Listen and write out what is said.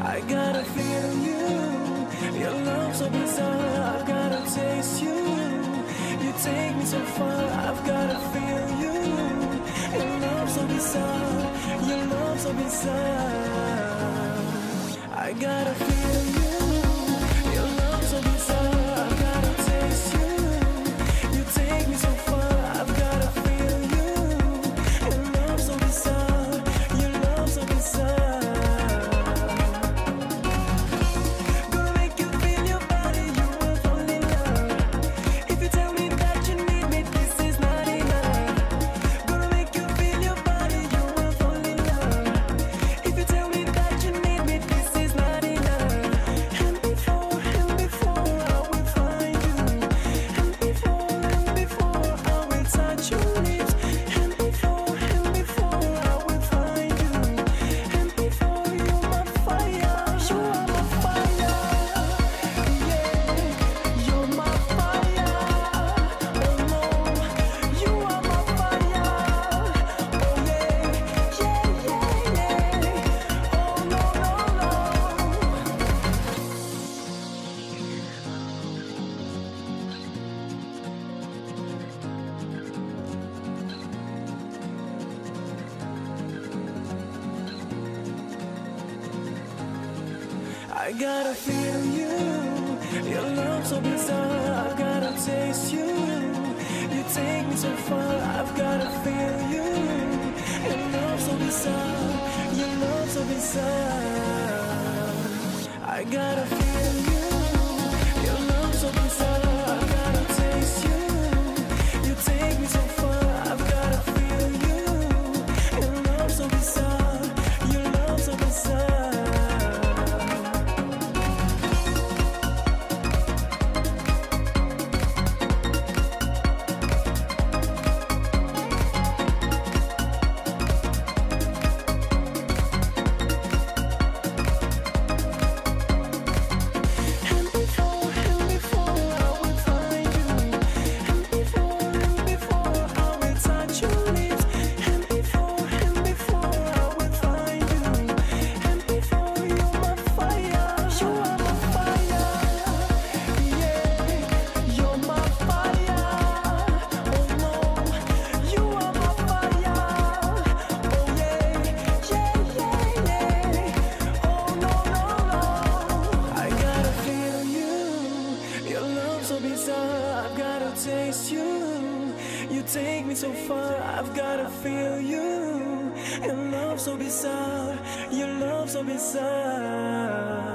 I gotta feel you. Your love's so bizarre. I've gotta taste you. You take me so far. I've gotta feel you. Your love's so bizarre. Your love's so bizarre. I gotta feel. I gotta feel you. Your love so bizarre. I gotta taste you. You take me so far. I've gotta feel you. Your love so bizarre. Your love so bizarre. I gotta feel. I've gotta taste you. You take me so far, I've gotta feel you. Your love so bizarre, your love so bizarre.